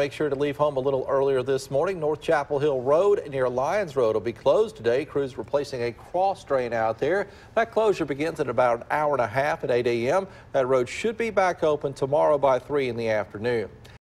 Make sure to leave home a little earlier this morning. North Chapel Hill Road near Lions Road will be closed today. Crews replacing a cross drain out there. That closure begins at about an hour and a half at 8 a.m. That road should be back open tomorrow by 3 in the afternoon.